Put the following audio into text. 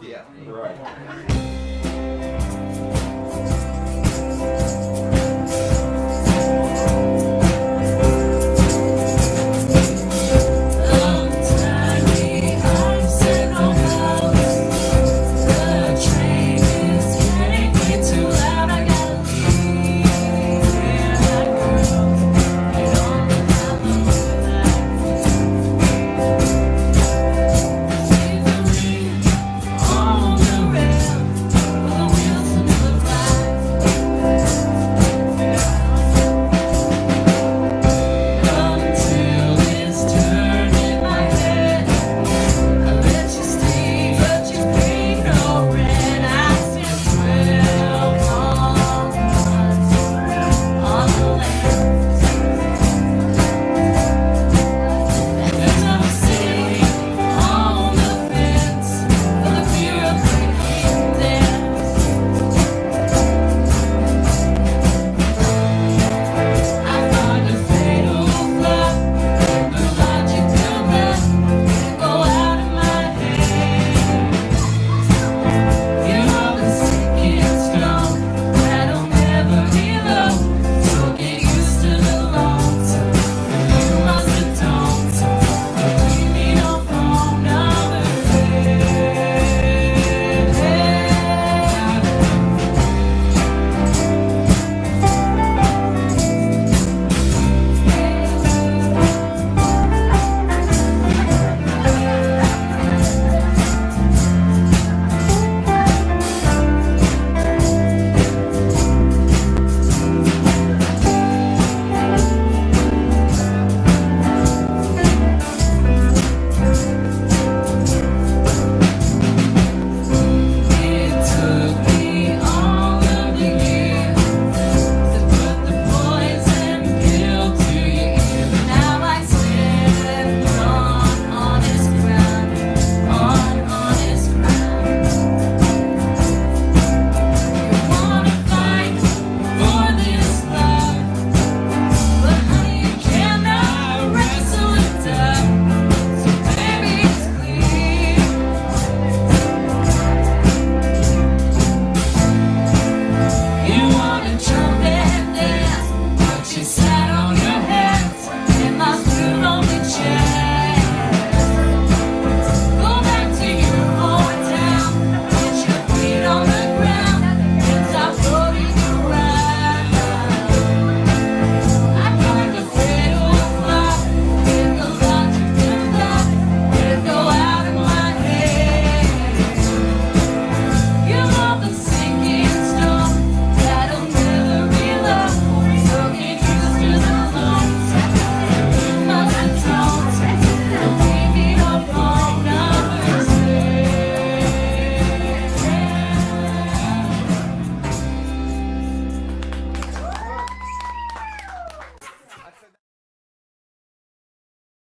Yeah, right.